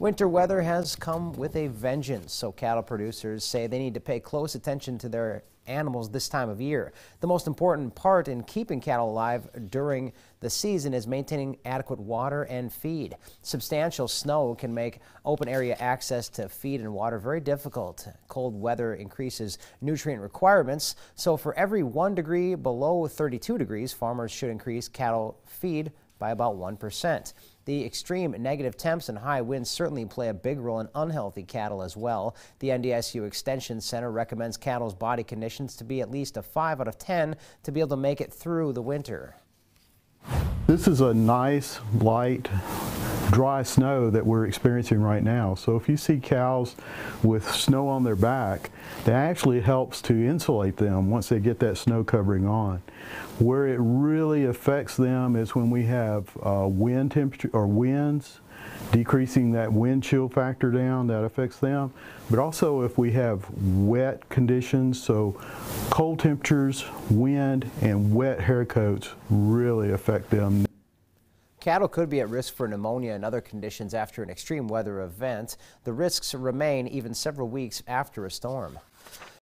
Winter weather has come with a vengeance, so cattle producers say they need to pay close attention to their animals this time of year. The most important part in keeping cattle alive during the season is maintaining adequate water and feed. Substantial snow can make open area access to feed and water very difficult. Cold weather increases nutrient requirements, so for every one degree below 32 degrees, farmers should increase cattle feed by about 1%. The extreme negative temps and high winds certainly play a big role in unhealthy cattle as well. The NDSU Extension Center recommends cattle's body conditions to be at least a 5 out of 10 to be able to make it through the winter. This is a nice, light, dry snow that we're experiencing right now. So if you see cows with snow on their back, that actually helps to insulate them once they get that snow covering on. Where it really affects them is when we have uh, wind temperature or winds decreasing that wind chill factor down, that affects them. But also if we have wet conditions, so cold temperatures, wind, and wet hair coats really affect them. Cattle could be at risk for pneumonia and other conditions after an extreme weather event. The risks remain even several weeks after a storm.